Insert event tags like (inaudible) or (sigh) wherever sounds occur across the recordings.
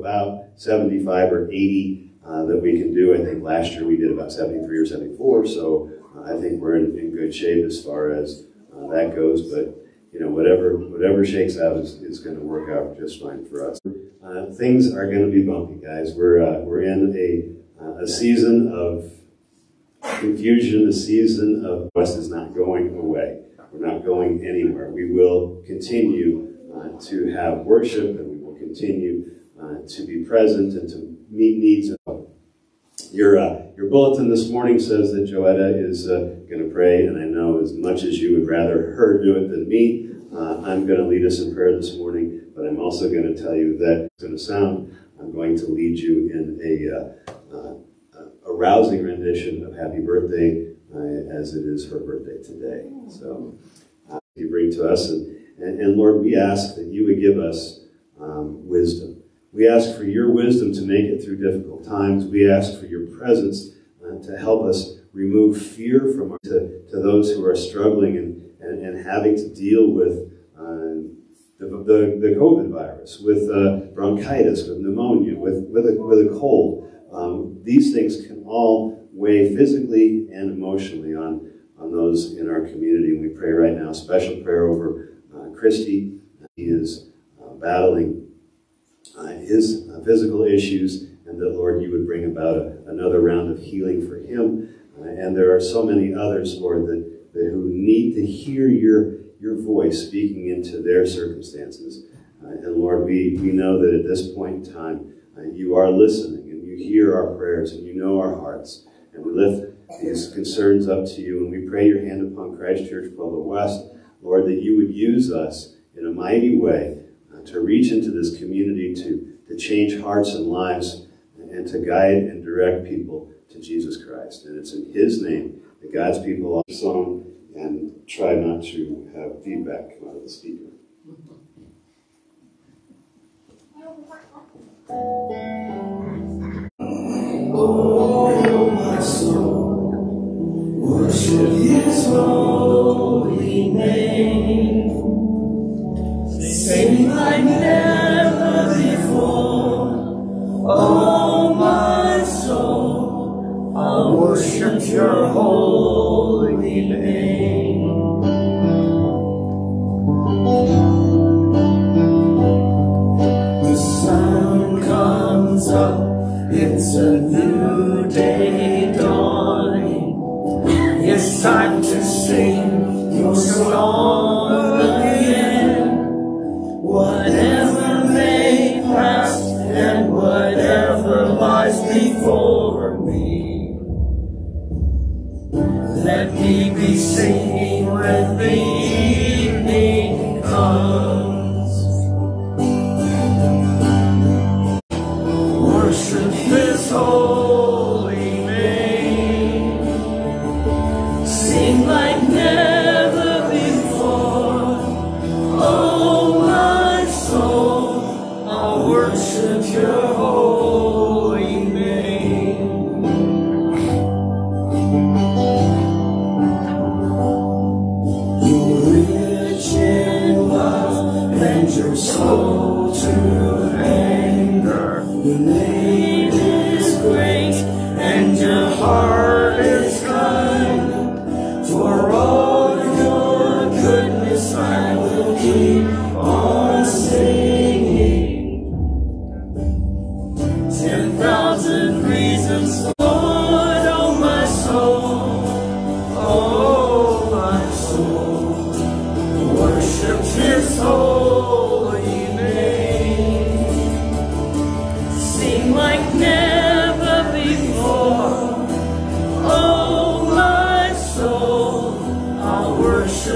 about 75 or 80 uh, that we can do. I think last year we did about 73 or 74, so uh, I think we're in, in, good shape as far as uh, that goes. But you know, whatever whatever shakes out is, is going to work out just fine for us. Uh, things are going to be bumpy, guys. We're we're in a a season of confusion, a season of West is not going away. We're not going anywhere. We will continue uh, to have worship, and we will continue uh, to be present and to meet needs. Your uh, your bulletin this morning says that Joetta is going to pray, and I know as much as you would rather her do it than me, uh, I'm going to lead us in prayer this morning, but I'm also going to tell you that it's going to sound. I'm going to lead you in a, uh, uh, a rousing rendition of Happy Birthday, uh, as it is her birthday today. So uh, you bring to us, and, and, and, Lord, we ask that you would give us um, wisdom. We ask for your wisdom to make it through difficult times. We ask for your presence uh, to help us remove fear from our, to, to those who are struggling and and, and having to deal with uh, the, the, the, COVID virus, with uh, bronchitis, with pneumonia, with, with, a, with a cold. Um, these things can all weigh physically and emotionally on, on those in our community. And we pray right now, special prayer over uh, Christy. He is uh, battling uh, his uh, physical issues, and that, Lord, you would bring about a, another round of healing for him. and there are so many others, Lord, that that, who need to hear your, your voice speaking into their circumstances. Uh, and Lord, we, we know that at this point in time, uh, you are listening and you hear our prayers and you know our hearts. And we lift these concerns up to you and we pray your hand upon Christ Church Pueblo West, Lord, that you would use us in a mighty way uh, to reach into this community, to, to change hearts and lives, and to guide and direct people to Jesus Christ. And it's in his name that God's people the song and try not to have feedback come out of the speaker. Oh, my soul, worship His holy name. Sing like never before. Oh, my soul, I'll worship Your holy name. The sun comes up, it's a new day dawning. It's time to sing your song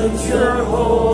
Your holy.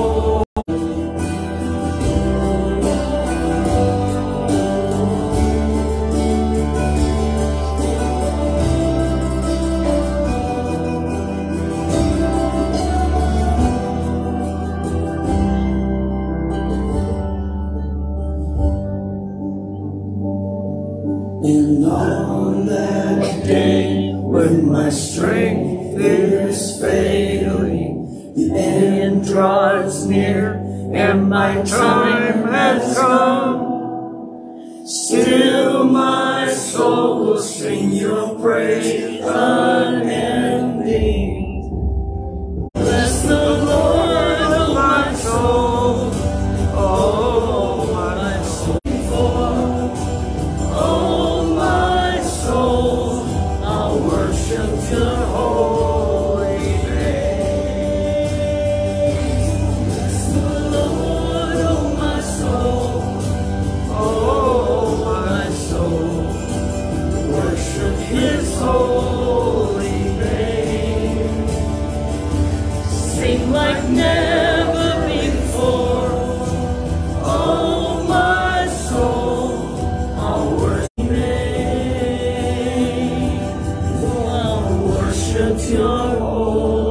Worship Your holy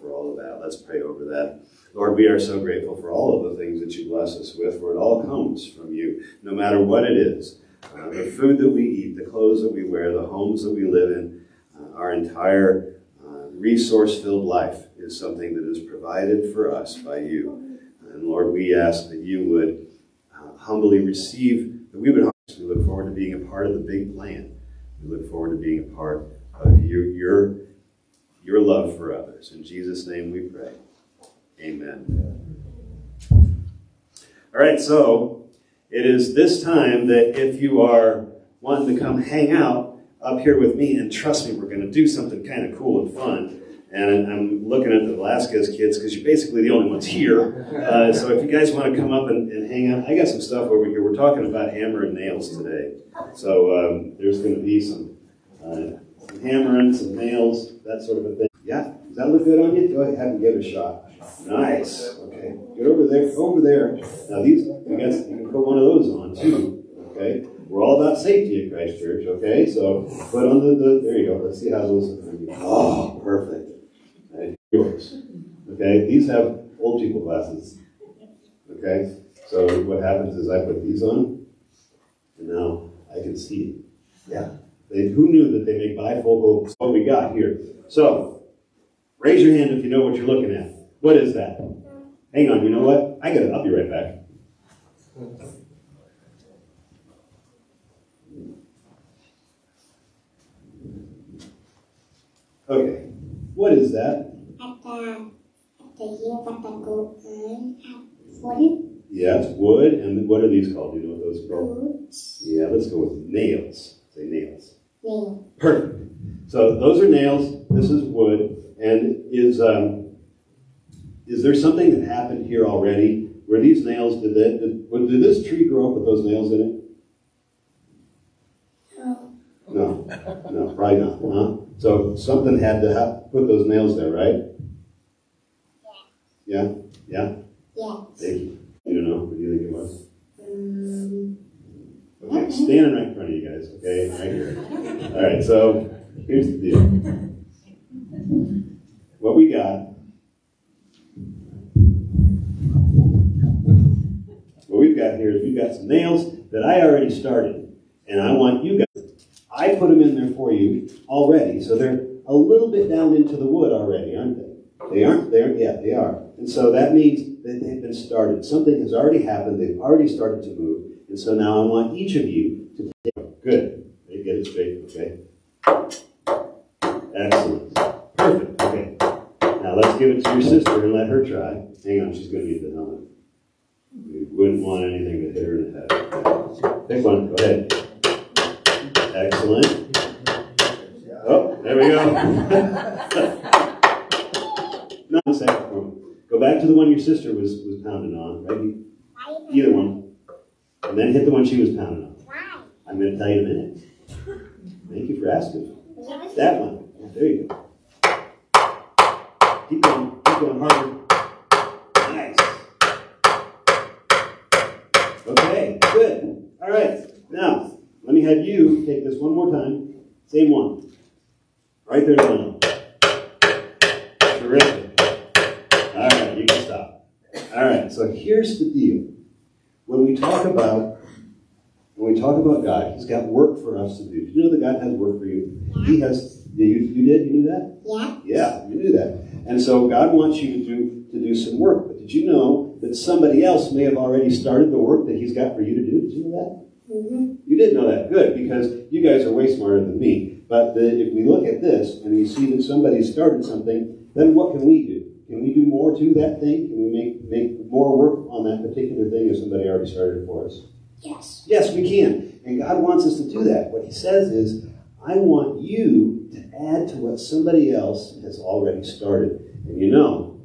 for all of that. Let's pray over that. Lord, we are so grateful for all of the things that you bless us with, for it all comes from you, no matter what it is. Uh, the food that we eat, the clothes that we wear, the homes that we live in, uh, our entire uh, resource filled life is something that is provided for us by you. And Lord, we ask that you would uh, humbly receive, that we would we look forward to being a part of the big plan. We look forward to being a part of your, your, your love for others. In Jesus' name we pray. Amen. All right, so it is this time that if you are wanting to come hang out up here with me, and trust me, we're going to do something kind of cool and fun. And I'm looking at the Velasquez kids because you're basically the only ones here. Uh, so if you guys want to come up and, and hang out, I got some stuff over here. We're talking about hammer and nails today. So um, there's going to be some, uh, some hammering, some nails, that sort of a thing. Yeah, does that look good on you? Go ahead and give it a shot. Nice. Okay, get over there. Over there. Now these, you guys, you can put one of those on too. Okay, we're all about safety at Christ Church. Okay, so put on the, the there you go. Let's see how those look on you. Oh, perfect. Right, yours. Okay, these have old people glasses. Okay, so what happens is I put these on, and now I can see. Yeah. They, who knew that they make bifocal? What we got here. So, raise your hand if you know what you're looking at. What is that? Hang on, you know what? I got it. I'll be right back. Okay, what is that? ada ada katakan wood Yeah, it's wood, and what are these called? Do you know what those are called? boots Yeah, let's go with nails. Say nails. Nail Perfect. So those are nails. This is wood. And is um, is there something that happened here already? Were these nails? Did that? Did, did this tree grow up with those nails in it? no No, no, probably not. Huh? So something had to put those nails there, right? Yeah. Yeah. Yeah. yes Thank you. Standing right in front of you guys, okay, right here. All right, so here's the deal. What we got, what we've got here is we've got some nails that I already started, and I want you guys. I put them in there for you already, so they're a little bit down into the wood already, aren't they? They aren't there, yeah, they are. And so that means that they've been started. Something has already happened. They've already started to move. And so now I want each of you to take. Good. They get it straight. Okay. Excellent. Perfect. Okay. Now let's give it to your sister and let her try. hang on, she's going to need the helmet. We wouldn't want anything to hit her in the head. Pick one, go ahead. Excellent. Oh, there we go. (laughs) no. Go back to the one your sister was, was pounding on, right? Either one. And then hit the one she was pounding on. Why? I'm going to tell you in a minute. Thank you for asking. Yes. That one. Yeah, There you go. Keep going. Keep going harder. Nice. Okay, good. All right. Now, let me have you take this one more time. Same one. Right there middle. Terrific. All right, you can stop. All right, so here's the deal. When we talk about when we talk about God, He's got work for us to do. Did you know that God has work for you? He has. You, you did? You knew that? Yeah. Yeah, you knew that. And so God wants you to do to do some work. But did you know that somebody else may have already started the work that He's got for you to do? Did you know that? Mm-hmm. You didn't know that. Good, because you guys are way smarter than me. But the, if we look at this and we see that somebody started something, then what can we do? Can we do more to that thing? Can we make make more work on that particular thing if somebody already started it for us? Yes. Yes, we can. And God wants us to do that. What He says is, I want you to add to what somebody else has already started. And you know,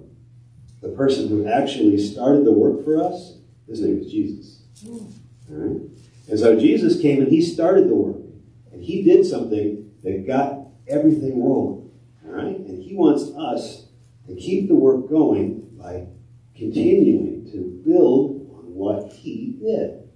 the person who actually started the work for us, his name is Jesus. Hmm. All right? And so Jesus came and He started the work. And He did something that got everything rolling. All right? And He wants us to keep the work going by continuing to build on what He did.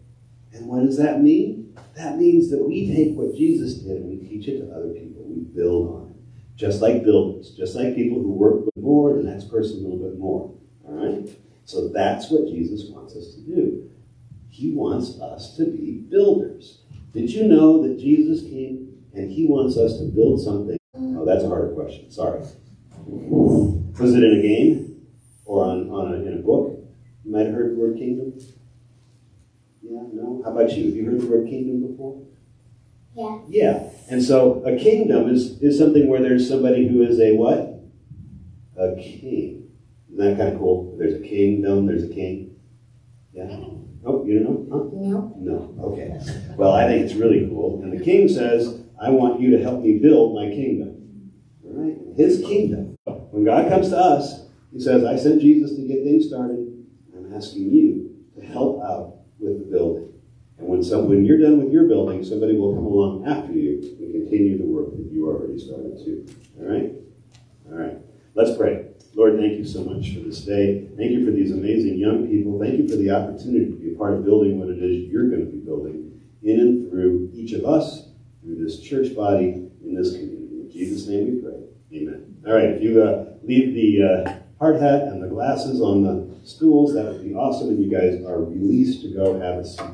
And what does that mean? That means that we take what Jesus did and we teach it to other people. We build on it. Just like builders, just like people who work with more, the next person a little bit more. All right? So that's what Jesus wants us to do. He wants us to be builders. Did you know that Jesus came and he wants us to build something? Oh, that's a harder question. Sorry. Was it in a game or on, on a, in a book? You might have heard the word kingdom. Yeah, no? How about you? Have you heard the word kingdom before? Yeah. Yeah. And so a kingdom is, is something where there's somebody who is a what? A king. Isn't that kind of cool? There's a kingdom, there's a king. Yeah? Oh, you don't know? Huh? No. No. Okay. Well, I think it's really cool. And the king says, I want you to help me build my kingdom. All right? His kingdom. When God comes to us, he says, I sent Jesus to get things started. I'm asking you to help out with the building. And when some, when you're done with your building, somebody will come along after you and continue the work that you already started too. All right? All right. Let's pray. Lord, thank you so much for this day. Thank you for these amazing young people. Thank you for the opportunity to be a part of building what it is you're going to be building in and through each of us, through this church body, in this community. In Jesus' name we pray. All right, if you uh, leave the uh, hard hat and the glasses on the stools, that would be awesome, and you guys are released to go have a seat.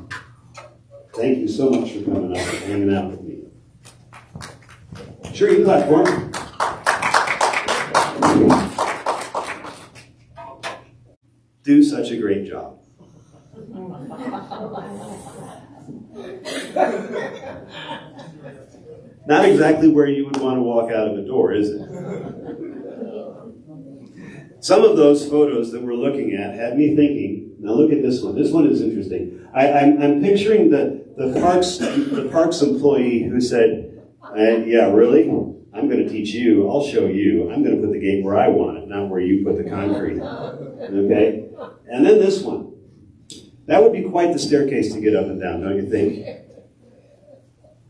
Thank you so much for coming up and hanging out with me. Sure, you can clap for 'em. Do such a great job. (laughs) Not exactly where you would want to walk out of a door, is it? Some of those photos that we're looking at had me thinking. Now look at this one. This one is interesting. I, I'm, I'm picturing the, the parks the parks employee who said, uh, "Yeah, really? I'm going to teach you. I'll show you. I'm going to put the gate where I want it, not where you put the concrete." Okay. And then this one. That would be quite the staircase to get up and down, don't you think?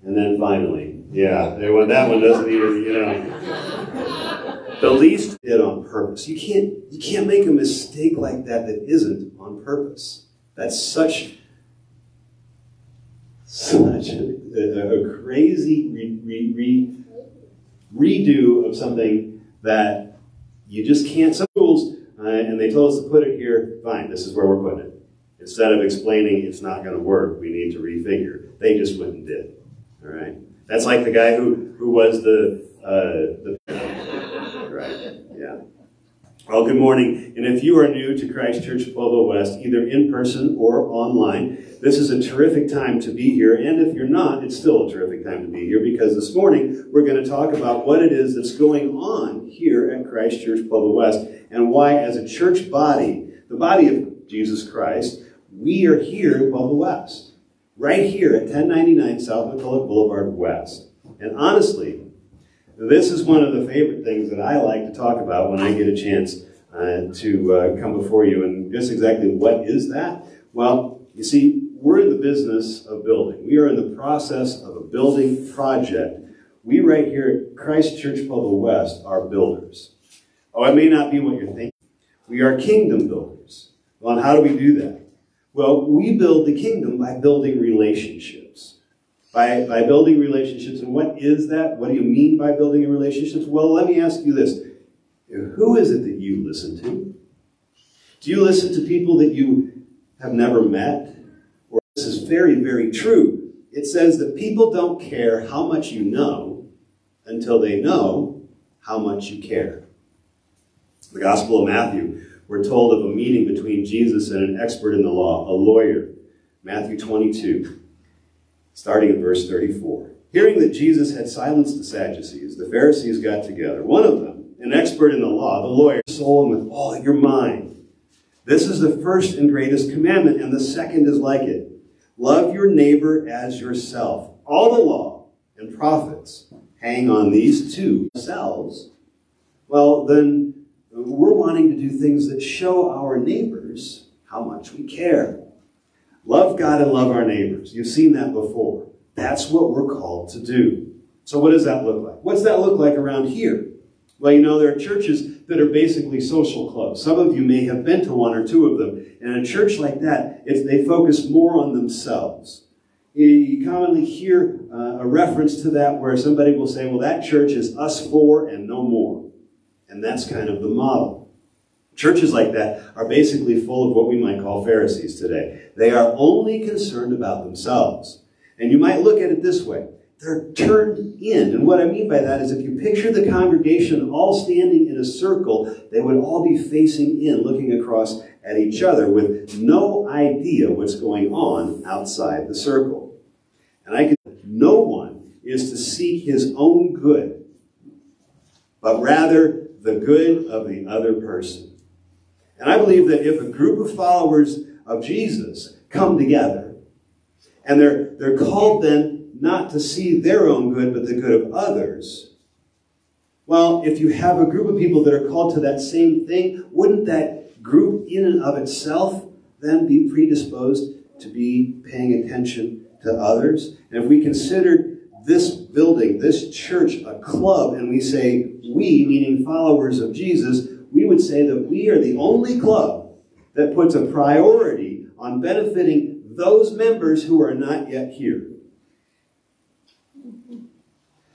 And then finally, yeah, that one doesn't even, you know. The least did on purpose. You can't you can't make a mistake like that that isn't on purpose. That's such such a, a, crazy re, re, re, redo of something that you just can't. Some schools, uh, and they told us to put it here. Fine, this is where we're putting it. Instead of explaining it's not going to work, we need to refigure. They just went and did. All right. That's like the guy who who was the uh, the. Well, good morning. And if you are new to Christ Church Pueblo West, either in person or online, this is a terrific time to be here. And if you're not, it's still a terrific time to be here because this morning we're going to talk about what it is that's going on here at Christ Church Pueblo West and why, as a church body, the body of Jesus Christ, we are here in Pueblo West, right here at 1099 South McCulloch Boulevard West. And honestly, this is one of the favorite things that I like to talk about when I get a chance uh, to uh, come before you. And just exactly what is that? Well, you see, we're in the business of building. We are in the process of a building project. We right here at Christ Church Pueblo West are builders. Oh, it may not be what you're thinking. We are kingdom builders. Well, how do we do that? Well, we build the kingdom by building relationships. By, by building relationships. And what is that? What do you mean by building relationships? Well, let me ask you this. Who is it that you listen to? Do you listen to people that you have never met? Or this is very, very true. It says that people don't care how much you know until they know how much you care. The Gospel of Matthew, we're told of a meeting between Jesus and an expert in the law, a lawyer. Matthew 22 starting in verse 34. Hearing that Jesus had silenced the Sadducees, the Pharisees got together. One of them, an expert in the law, the lawyer, sold him with all your mind. This is the first and greatest commandment, and the second is like it. Love your neighbor as yourself. All the law and prophets hang on these two selves. Well, then we're wanting to do things that show our neighbors how much we care. Love God and love our neighbors. You've seen that before. That's what we're called to do. So what does that look like? What's that look like around here? Well, you know, there are churches that are basically social clubs. Some of you may have been to one or two of them. And a church like that, if they focus more on themselves. You commonly hear uh, a reference to that where somebody will say, well, that church is us four and no more. And that's kind of the model. Churches like that are basically full of what we might call Pharisees today. They are only concerned about themselves. And you might look at it this way. They're turned in. And what I mean by that is if you picture the congregation all standing in a circle, they would all be facing in, looking across at each other with no idea what's going on outside the circle. And I can, no one is to seek his own good, but rather the good of the other person. And I believe that if a group of followers of Jesus come together, and they're, they're called then not to see their own good, but the good of others, well, if you have a group of people that are called to that same thing, wouldn't that group in and of itself then be predisposed to be paying attention to others? And if we consider this building, this church, a club, and we say we, meaning followers of Jesus, we would say that we are the only club that puts a priority on benefiting those members who are not yet here.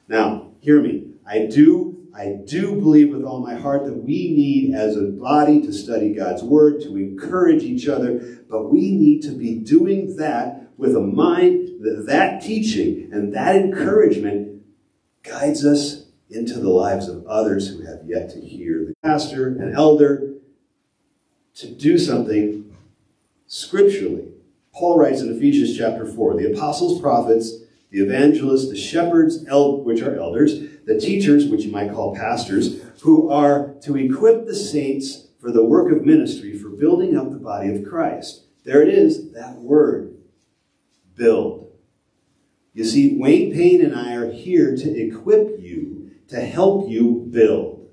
Now, hear me. I do, I do believe with all my heart that we need as a body to study God's Word, to encourage each other, but we need to be doing that with a mind that that teaching and that encouragement guides us into the lives of others who have yet to hear the pastor and elder to do something scripturally. Paul writes in Ephesians chapter 4 the apostles, prophets, the evangelists, the shepherds, which are elders, the teachers, which you might call pastors, who are to equip the saints for the work of ministry, for building up the body of Christ. There it is, that word, build. You see, Wayne Payne and I are here to equip to help you build.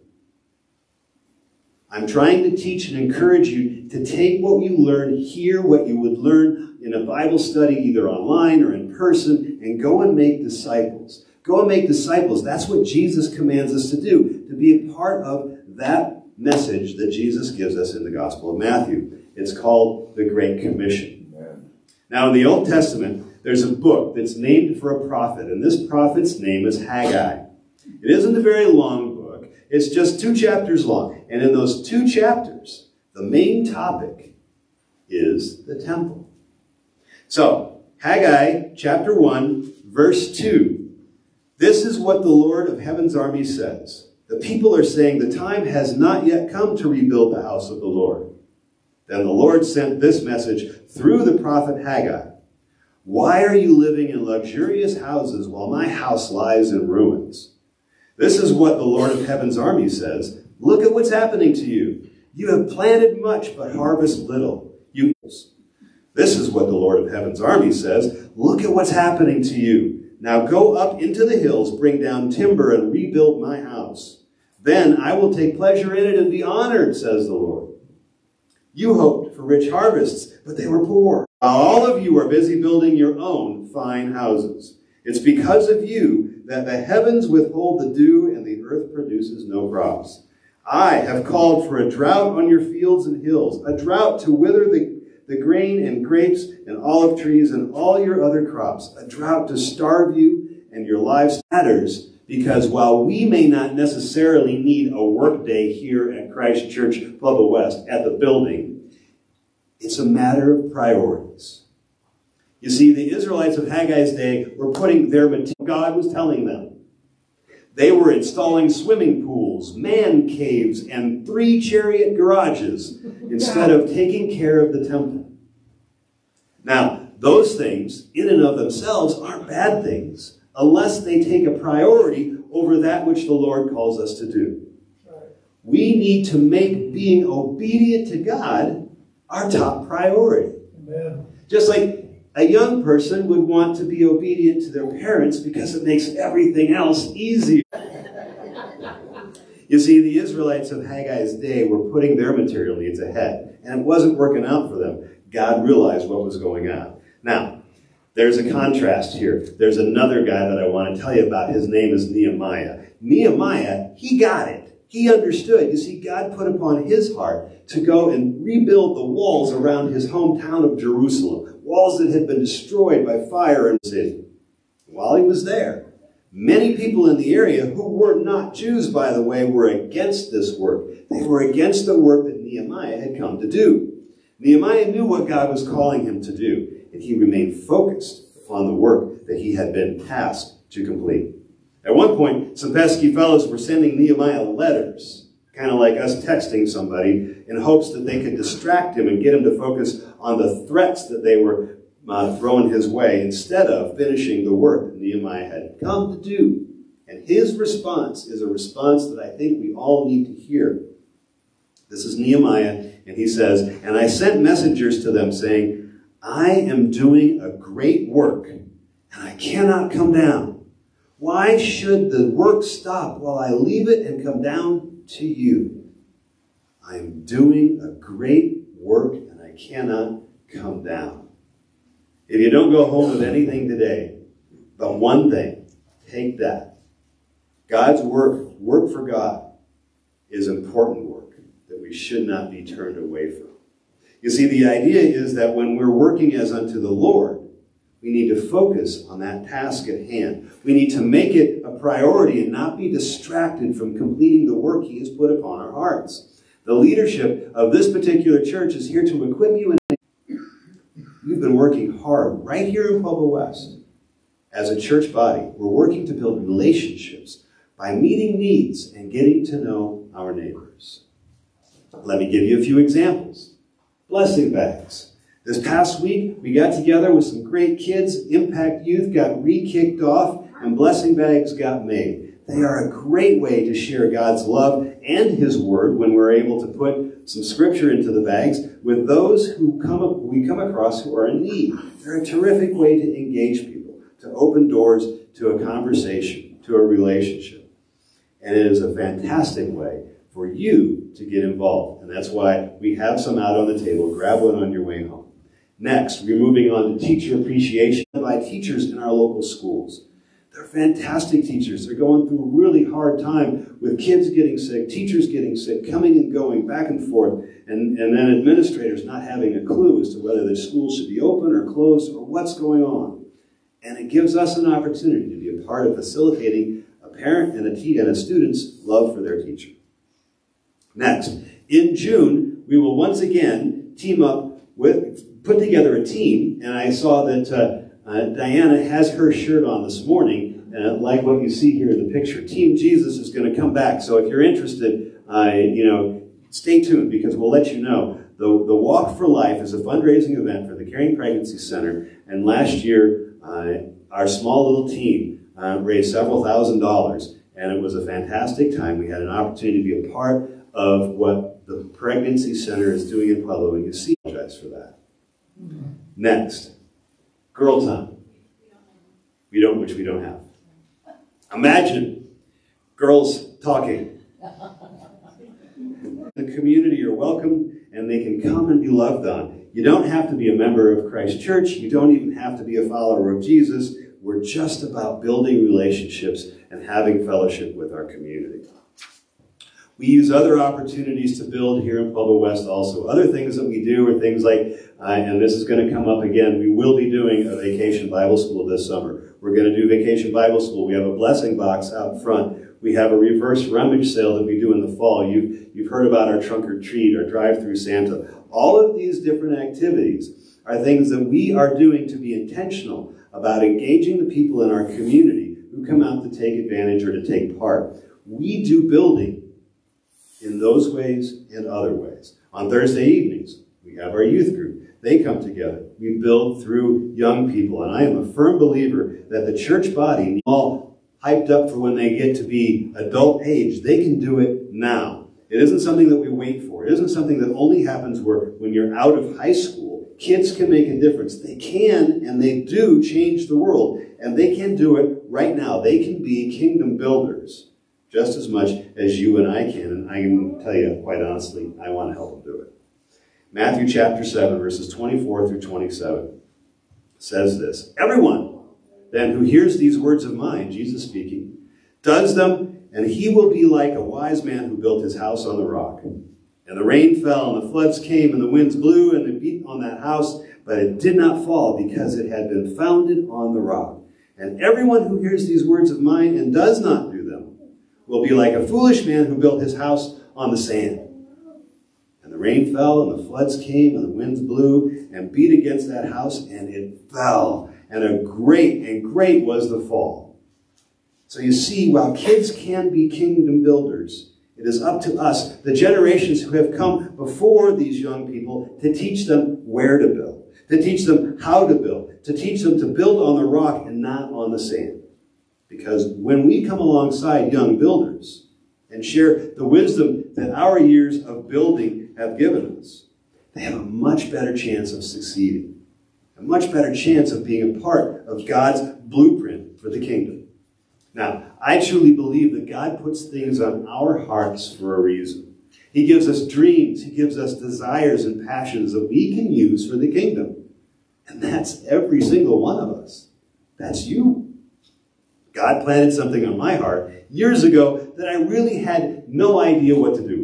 I'm trying to teach and encourage you to take what you learn here, what you would learn in a Bible study, either online or in person, and go and make disciples. Go and make disciples. That's what Jesus commands us to do, to be a part of that message that Jesus gives us in the Gospel of Matthew. It's called the Great Commission. Amen. Now, in the Old Testament, there's a book that's named for a prophet, and this prophet's name is Haggai. It isn't a very long book. It's just two chapters long. And in those two chapters, the main topic is the temple. So, Haggai chapter 1, verse 2. This is what the Lord of heaven's army says. The people are saying the time has not yet come to rebuild the house of the Lord. Then the Lord sent this message through the prophet Haggai. Why are you living in luxurious houses while my house lies in ruins? This is what the Lord of Heaven's army says. Look at what's happening to you. You have planted much, but harvest little. You. This is what the Lord of Heaven's army says. Look at what's happening to you. Now go up into the hills, bring down timber, and rebuild my house. Then I will take pleasure in it and be honored, says the Lord. You hoped for rich harvests, but they were poor. All of you are busy building your own fine houses. It's because of you that the heavens withhold the dew and the earth produces no crops. I have called for a drought on your fields and hills, a drought to wither the, the grain and grapes and olive trees and all your other crops, a drought to starve you and your lives matters because while we may not necessarily need a work day here at Christ Church Pueblo West at the building, it's a matter of priorities. You see, the Israelites of Haggai's day were putting their material, God was telling them. They were installing swimming pools, man caves, and three chariot garages instead of taking care of the temple. Now, those things, in and of themselves, aren't bad things unless they take a priority over that which the Lord calls us to do. We need to make being obedient to God our top priority. Amen. Just like a young person would want to be obedient to their parents because it makes everything else easier. You see, the Israelites of Haggai's day were putting their material needs ahead, and it wasn't working out for them. God realized what was going on. Now, there's a contrast here. There's another guy that I want to tell you about. His name is Nehemiah. Nehemiah, he got it. He understood. You see, God put upon his heart to go and rebuild the walls around his hometown of Jerusalem, walls that had been destroyed by fire in the city. While he was there, many people in the area who were not Jews, by the way, were against this work. They were against the work that Nehemiah had come to do. Nehemiah knew what God was calling him to do, and he remained focused on the work that he had been tasked to complete. At one point, some pesky fellows were sending Nehemiah letters, kind of like us texting somebody, in hopes that they could distract him and get him to focus on the threats that they were uh, throwing his way instead of finishing the work that Nehemiah had come to do. And his response is a response that I think we all need to hear. This is Nehemiah, and he says, And I sent messengers to them saying, I am doing a great work, and I cannot come down. Why should the work stop while I leave it and come down to you? I am doing a great work, cannot come down. If you don't go home with anything today, but one thing, take that. God's work, work for God, is important work that we should not be turned away from. You see, the idea is that when we're working as unto the Lord, we need to focus on that task at hand. We need to make it a priority and not be distracted from completing the work He has put upon our hearts. The leadership of this particular church is here to equip you. And we've been working hard right here in Pueblo West as a church body. We're working to build relationships by meeting needs and getting to know our neighbors. Let me give you a few examples. Blessing bags. This past week, we got together with some great kids. Impact Youth got re-kicked off, and blessing bags got made. They are a great way to share God's love and His Word when we're able to put some scripture into the bags with those who come up, we come across who are in need. They're a terrific way to engage people, to open doors to a conversation, to a relationship. And it is a fantastic way for you to get involved. And that's why we have some out on the table. Grab one on your way home. Next, we're moving on to teacher appreciation by teachers in our local schools. They're fantastic teachers. They're going through a really hard time with kids getting sick, teachers getting sick, coming and going, back and forth, and, and then administrators not having a clue as to whether the school should be open or closed or what's going on. And it gives us an opportunity to be a part of facilitating a parent and a, te- and a student's love for their teacher. Next, in June, we will once again team up with, put together a team, and I saw that uh, uh, Diana has her shirt on this morning, uh, like what you see here in the picture. Team Jesus is going to come back, so if you're interested, uh, you know, stay tuned because we'll let you know. The, the Walk for Life is a fundraising event for the Caring Pregnancy Center, and last year, uh, our small little team uh, raised several thousand dollars, and it was a fantastic time. We had an opportunity to be a part of what the pregnancy center is doing in Pueblo, and you see, apologize for that. Next, girl time. We don't, which we don't have. Imagine girls talking. The community are welcome and they can come and be loved on. You don't have to be a member of Christ Church. You don't even have to be a follower of Jesus. We're just about building relationships and having fellowship with our community. We use other opportunities to build here in Pueblo West also. Other things that we do are things like, uh, and this is going to come up again, we will be doing a vacation Bible school this summer. We're going to do vacation Bible school. We have a blessing box out front. We have a reverse rummage sale that we do in the fall. You've, you've heard about our trunk or treat, our drive through Santa. All of these different activities are things that we are doing to be intentional about engaging the people in our community who come out to take advantage or to take part. We do building in those ways and other ways. On Thursday evenings, we have our youth group. They come together. We build through young people. And I am a firm believer that the church body, all hyped up for when they get to be adult age, they can do it now. It isn't something that we wait for. It isn't something that only happens where when you're out of high school, kids can make a difference. They can and they do change the world. And they can do it right now. They can be kingdom builders just as much as you and I can. And I can tell you, quite honestly, I want to help them do it. Matthew chapter 7, verses 24 through 27 says this Everyone then who hears these words of mine, Jesus speaking, does them, and he will be like a wise man who built his house on the rock. And the rain fell, and the floods came, and the winds blew, and they beat on that house, but it did not fall because it had been founded on the rock. And everyone who hears these words of mine and does not do them will be like a foolish man who built his house on the sand. The rain fell, and the floods came, and the winds blew, and beat against that house, and it fell. And a great and great was the fall. So you see, while kids can be kingdom builders, it is up to us, the generations who have come before these young people, to teach them where to build, to teach them how to build, to teach them to build on the rock and not on the sand. Because when we come alongside young builders and share the wisdom that our years of building have given us, they have a much better chance of succeeding, a much better chance of being a part of God's blueprint for the kingdom. Now, I truly believe that God puts things on our hearts for a reason. He gives us dreams, He gives us desires and passions that we can use for the kingdom. And that's every single one of us. That's you. God planted something on my heart years ago that I really had no idea what to do.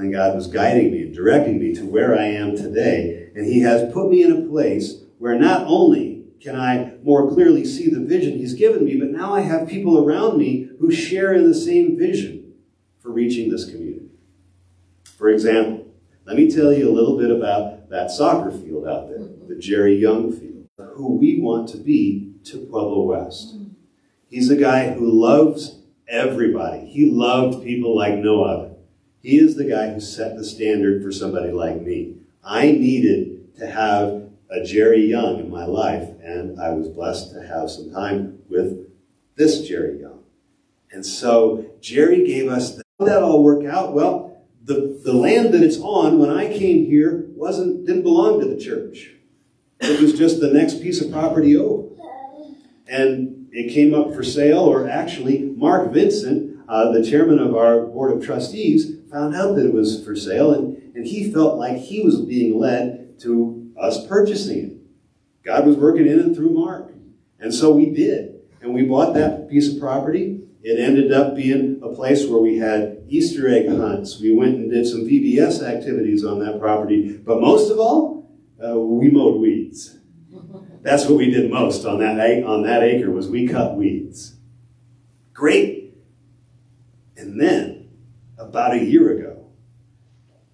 And God was guiding me and directing me to where I am today. And He has put me in a place where not only can I more clearly see the vision He's given me, but now I have people around me who share in the same vision for reaching this community. For example, let me tell you a little bit about that soccer field out there, the Jerry Young field, who we want to be to Pueblo West. Mm-hmm. He's a guy who loves everybody. He loved people like no other. He is the guy who set the standard for somebody like me. I needed to have a Jerry Young in my life, and I was blessed to have some time with this Jerry Young. And so Jerry gave us that. How did that all work out? Well, the, the land that it's on when I came here wasn't didn't belong to the church. It was just the next piece of property over. And it came up for sale, or actually, Mark Vincent, uh, the chairman of our board of trustees, found out that it was for sale, and, and he felt like he was being led to us purchasing it. God was working in and through Mark. And so we did. And we bought that piece of property. It ended up being a place where we had Easter egg hunts. We went and did some VBS activities on that property. But most of all, uh, we mowed weeds. That's what we did most on that, on that acre was we cut weeds. Great. And then, about a year ago,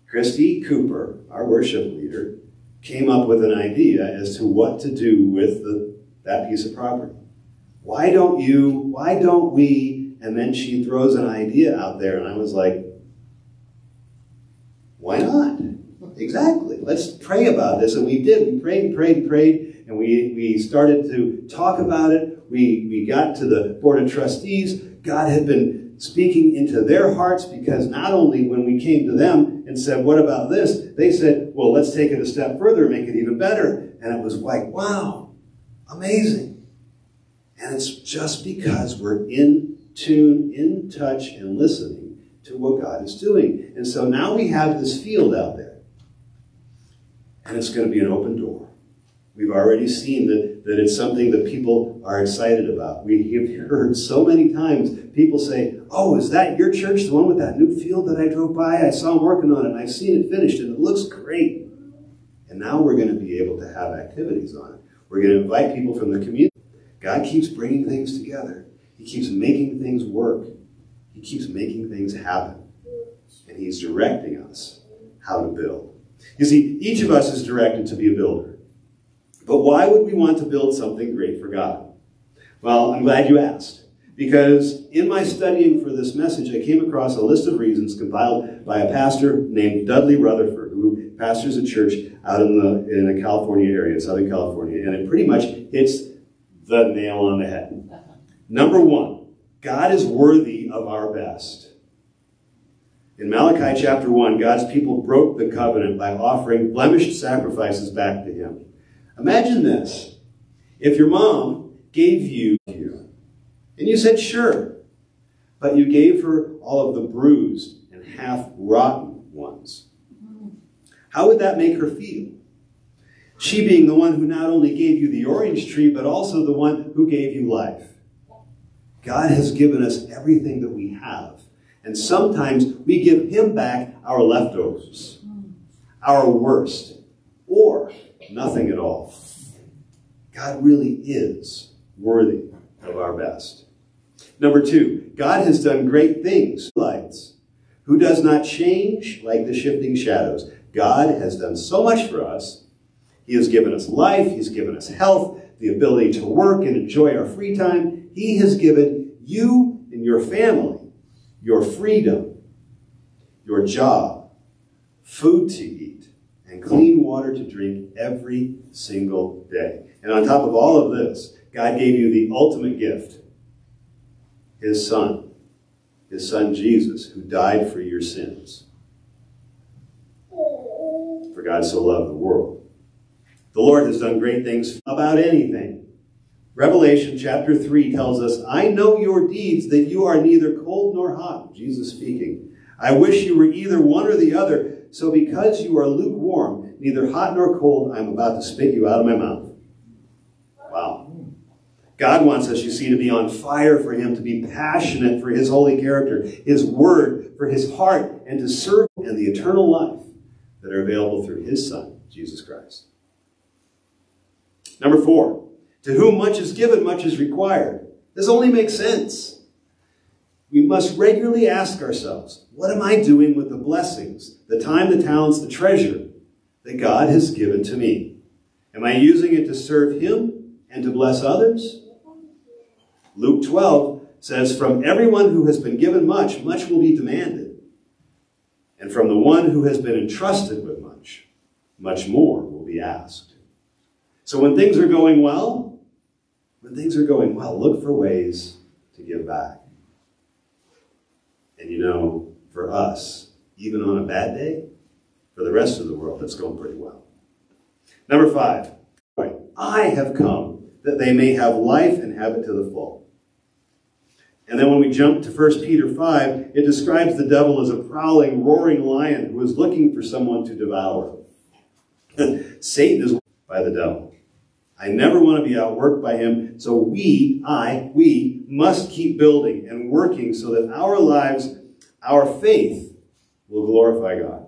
Christy Cooper, our worship leader, came up with an idea as to what to do with the, that piece of property. Why don't you, why don't we, and then she throws an idea out there, and I was like, why not? Exactly. Let's pray about this. And we did. We prayed prayed and prayed, and we, we started to talk about it. We, we got to the Board of Trustees. God had been speaking into their hearts because not only when we came to them and said, What about this? they said, Well, let's take it a step further, make it even better. And it was like, Wow, amazing. And it's just because we're in tune, in touch, and listening to what God is doing. And so now we have this field out there. And it's going to be an open door. We've already seen that, that it's something that people are excited about. We have heard so many times people say, Oh, is that your church, the one with that new field that I drove by? I saw them working on it and I've seen it finished and it looks great. And now we're going to be able to have activities on it. We're going to invite people from the community. God keeps bringing things together, He keeps making things work, He keeps making things happen. And He's directing us how to build. You see, each of us is directed to be a builder. But why would we want to build something great for God? Well, I'm glad you asked. Because in my studying for this message, I came across a list of reasons compiled by a pastor named Dudley Rutherford, who pastors a church out in the in the California area, in Southern California, and it pretty much hits the nail on the head. Number one, God is worthy of our best. In Malachi chapter 1, God's people broke the covenant by offering blemished sacrifices back to Him. Imagine this. If your mom gave you, and you said, sure, but you gave her all of the bruised and half rotten ones, how would that make her feel? She being the one who not only gave you the orange tree, but also the one who gave you life. God has given us everything that we have. And sometimes we give Him back our leftovers, our worst, or nothing at all. God really is worthy of our best. Number two, God has done great things. Lights, who does not change like the shifting shadows. God has done so much for us. He has given us life. He's given us health, the ability to work and enjoy our free time. He has given you and your family your freedom, your job, food to eat, and clean water to drink every single day. And on top of all of this, God gave you the ultimate gift His Son, His Son Jesus, who died for your sins. For God so loved the world. The Lord has done great things about anything. Revelation chapter 3 tells us, I know your deeds, that you are neither cold nor hot. Jesus speaking. I wish you were either one or the other. So because you are lukewarm, neither hot nor cold, I'm about to spit you out of my mouth. Wow. God wants us, you see, to be on fire for Him, to be passionate for His holy character, His word, for His heart, and to serve and the eternal life that are available through His Son, Jesus Christ. Number four, to whom much is given, much is required. This only makes sense. We must regularly ask ourselves, what am I doing with the blessings, the time, the talents, the treasure that God has given to me? Am I using it to serve Him and to bless others? Luke 12 says, From everyone who has been given much, much will be demanded. And from the one who has been entrusted with much, much more will be asked. So when things are going well, when things are going well, look for ways to give back. And you know, for us, even on a bad day, for the rest of the world, it's going pretty well. Number five, I have come that they may have life and have it to the full. And then when we jump to 1 Peter 5, it describes the devil as a prowling, roaring lion who is looking for someone to devour. (laughs) Satan is by the devil. I never want to be outworked by him. So we, I, we must keep building and working so that our lives, our faith will glorify God.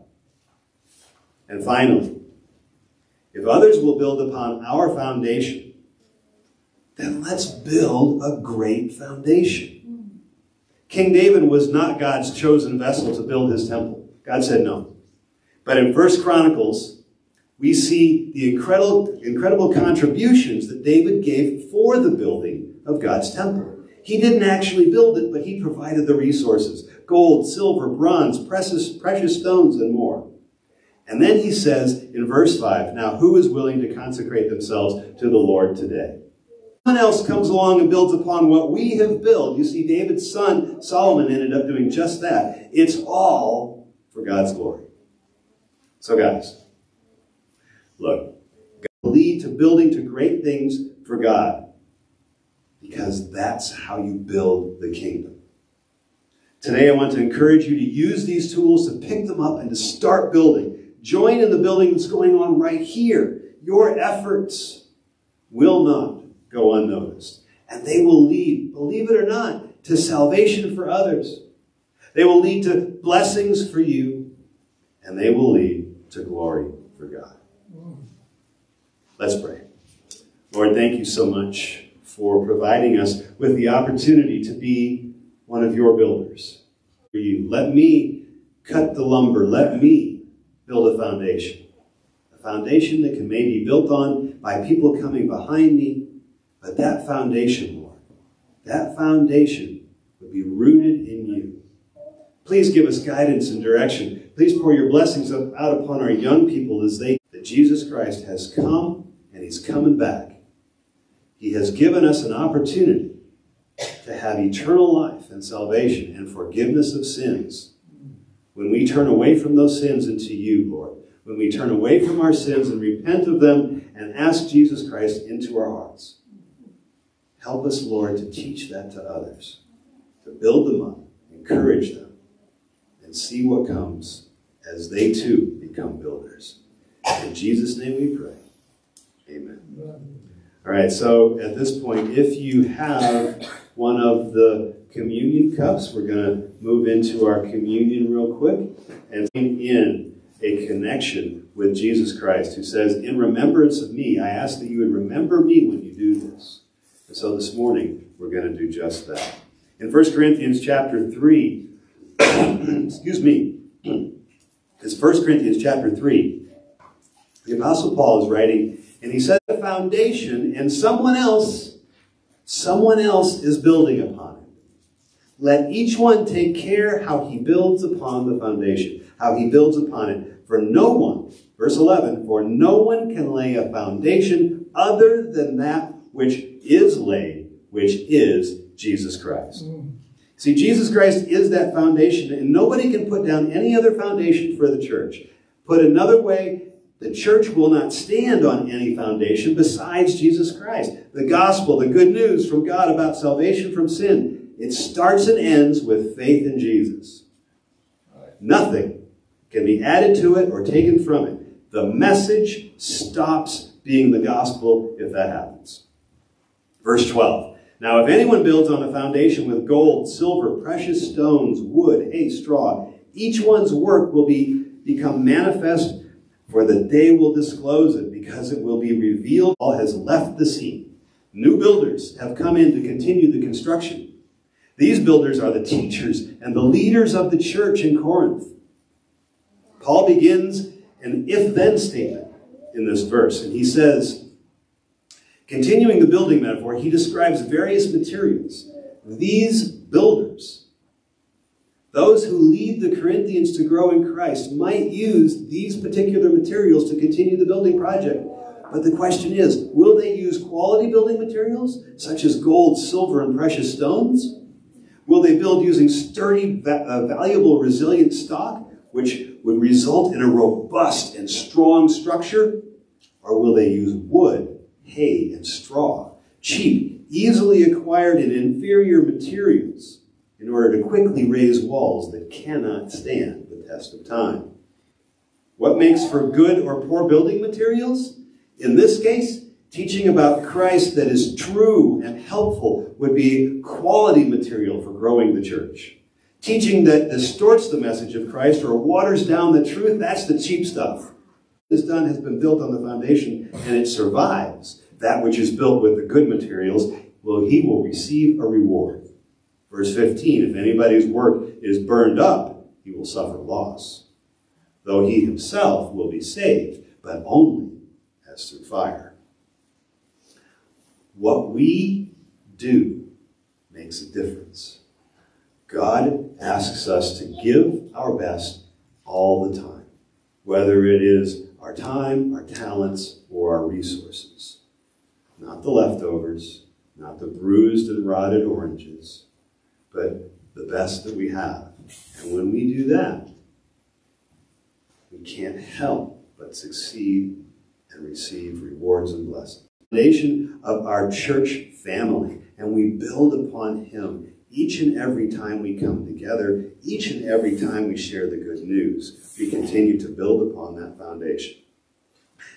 And finally, if others will build upon our foundation, then let's build a great foundation. King David was not God's chosen vessel to build his temple. God said no. But in First Chronicles we see the incredible, incredible contributions that David gave for the building of God's temple. He didn't actually build it, but he provided the resources gold, silver, bronze, precious, precious stones, and more. And then he says in verse 5 Now, who is willing to consecrate themselves to the Lord today? someone else comes along and builds upon what we have built, you see, David's son Solomon ended up doing just that. It's all for God's glory. So, guys, look, God lead to building to great things for God because that's how you build the kingdom. Today, I want to encourage you to use these tools to pick them up and to start building. Join in the building that's going on right here. Your efforts will not go unnoticed. And they will lead, believe it or not, to salvation for others. They will lead to blessings for you, and they will lead to glory for God. Let's pray. Lord, thank you so much for providing us with the opportunity to be one of your builders. For you, let me cut the lumber. Let me build a foundation. A foundation that can maybe be built on by people coming behind me. But that foundation, Lord, that foundation would be rooted in you. Please give us guidance and direction. Please pour your blessings out upon our young people as they that Jesus Christ has come and he's coming back. He has given us an opportunity to have eternal life and salvation and forgiveness of sins. When we turn away from those sins into you, Lord, when we turn away from our sins and repent of them and ask Jesus Christ into our hearts. Help us, Lord, to teach that to others, to build them up, encourage them, and see what comes as they too become builders. In Jesus' name we pray. Amen. All right, so at this point, if you have one of the communion cups, we're going to move into our communion real quick and in a connection with Jesus Christ, who says, In remembrance of me, I ask that you would remember me when you do this. And so this morning, we're going to do just that. In 1 Corinthians chapter 3, (clears throat) excuse me, (clears throat) it's 1 Corinthians chapter 3. The Apostle Paul is writing, and he said, The foundation, and someone else, someone else is building upon. Let each one take care how he builds upon the foundation, how he builds upon it. For no one, verse 11, for no one can lay a foundation other than that which is laid, which is Jesus Christ. Mm. See, Jesus Christ is that foundation, and nobody can put down any other foundation for the church. Put another way, the church will not stand on any foundation besides Jesus Christ. The gospel, the good news from God about salvation from sin, it starts and ends with faith in Jesus. Nothing can be added to it or taken from it. The message stops being the gospel if that happens. Verse 12. Now, if anyone builds on the foundation with gold, silver, precious stones, wood, hay, straw, each one's work will be become manifest, for the day will disclose it, because it will be revealed all has left the scene. New builders have come in to continue the construction. These builders are the teachers and the leaders of the church in Corinth. Paul begins an if then statement in this verse, and he says, Continuing the building metaphor, he describes various materials. These builders, those who lead the Corinthians to grow in Christ, might use these particular materials to continue the building project. But the question is, will they use quality building materials, such as gold, silver, and precious stones? Will they build using sturdy, uh, valuable, resilient stock, which would result in a robust and strong structure? Or will they use wood, hay, and straw, cheap, easily acquired and inferior materials, in order to quickly raise walls that cannot stand the test of time? What makes for good or poor building materials? In this case, teaching about Christ that is true and helpful would be quality material for growing the church. Teaching that distorts the message of Christ or waters down the truth, that's the cheap stuff. This done has been built on the foundation and it survives. That which is built with the good materials, well, he will receive a reward. Verse 15, if anybody's work is burned up, he will suffer loss. Though he himself will be saved, but only as through fire. What we do makes a difference. God asks us to give our best all the time, whether it is our time, our talents, or our resources. Not the leftovers, not the bruised and rotted oranges, but the best that we have. And when we do that, we can't help but succeed and receive rewards and blessings. Foundation of our church family, and we build upon Him each and every time we come together, each and every time we share the good news. We continue to build upon that foundation.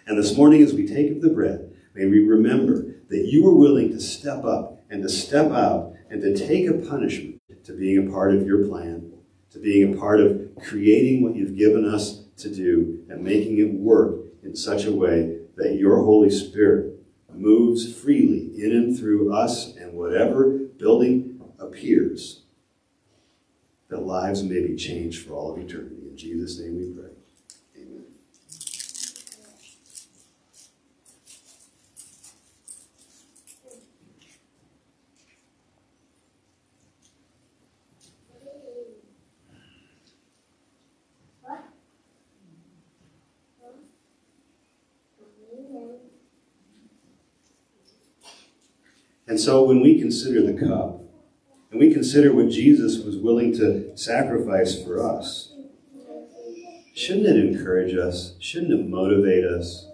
And this morning, as we take of the bread, may we remember that you were willing to step up and to step out and to take a punishment to being a part of your plan, to being a part of creating what you've given us to do and making it work in such a way that your Holy Spirit moves freely in and through us and whatever building appears, that lives may be changed for all of eternity. In Jesus' name we pray. And so when we consider the cup, and we consider what Jesus was willing to sacrifice for us, shouldn't it encourage us? Shouldn't it motivate us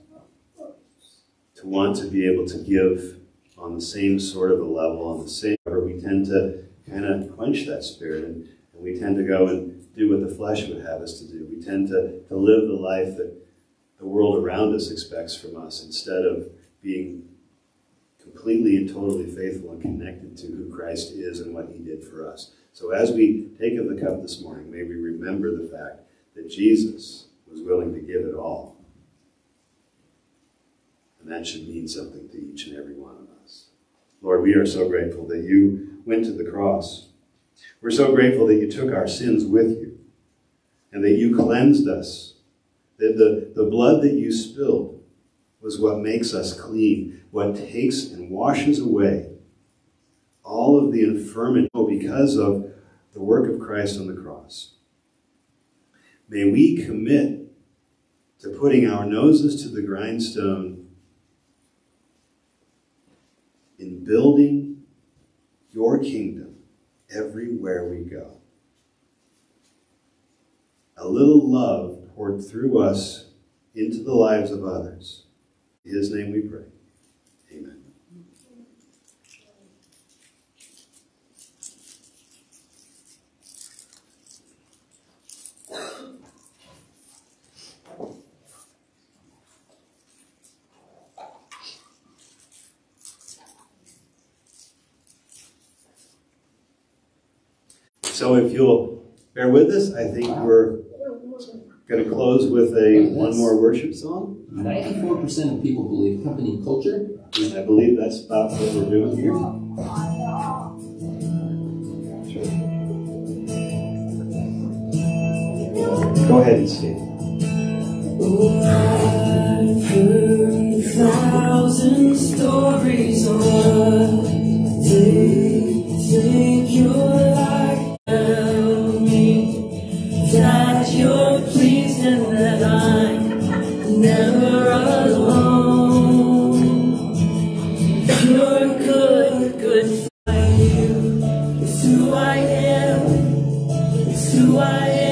to want to be able to give on the same sort of a level, on the same, or we tend to kind of quench that spirit and, and we tend to go and do what the flesh would have us to do. We tend to, to live the life that the world around us expects from us instead of being completely and totally faithful and connected to who Christ is and what he did for us. So as we take of the cup this morning, may we remember the fact that Jesus was willing to give it all. And that should mean something to each and every one of us. Lord, we are so grateful that you went to the cross. We're so grateful that you took our sins with you and that you cleansed us, that the, the blood that you spilled was what makes us clean, what takes washes away all of the infirmity because of the work of Christ on the cross. May we commit to putting our noses to the grindstone in building your kingdom everywhere we go. A little love poured through us into the lives of others. In his name we pray. Amen. So if you'll bear with us, I think we're going to close with a one more worship song. 94% of people believe company culture And I believe that's about what we're doing here. Go ahead and sing. I've heard thousand stories on what they think you're who I am.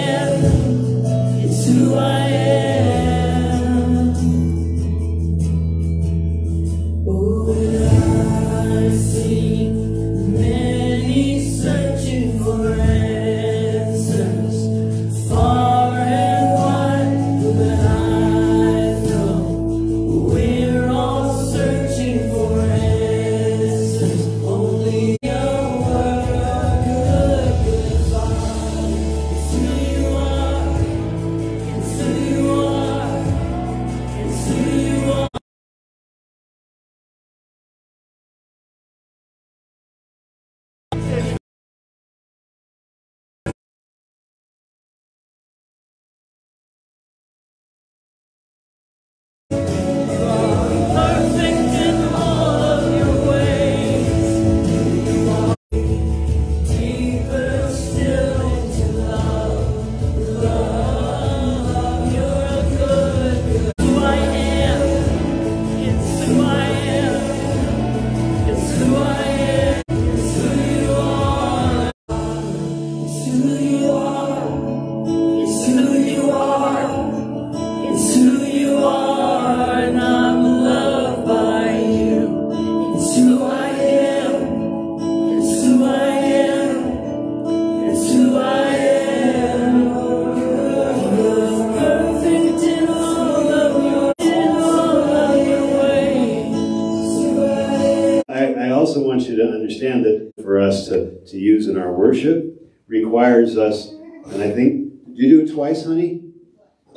Requires us, and I think, did you do it twice, honey?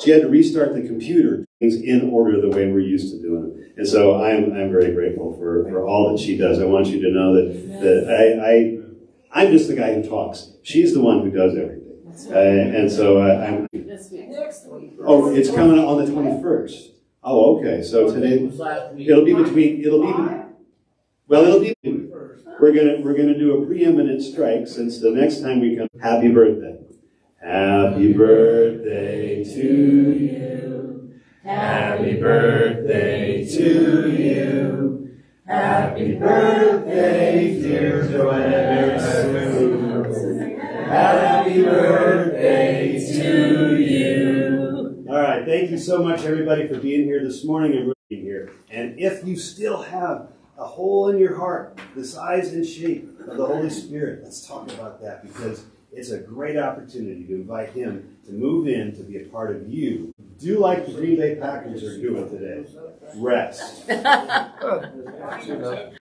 She had to restart the computer, things in order the way we're used to doing them. And so I'm, I'm very grateful for, for all that she does. I want you to know that, that I, I, I'm just the guy who talks. She's the one who does everything. Uh, and so I, I'm, This week. Next week. oh, it's coming on the 21st. Oh, okay. So today, it'll be between, it'll be, well, it'll be, we're gonna, we're gonna do a preeminent strike since the next time we come, happy birthday. Happy birthday to you. Happy birthday to you. Happy birthday, dear Joanne. Happy birthday to you. All right, thank you so much, everybody, for being here this morning and being here. And if you still have a hole in your heart, the size and shape of the Holy Spirit, let's talk about that because it's a great opportunity to invite Him to move in to be a part of you. Do like the Green Bay Packers are doing today. Rest. (laughs)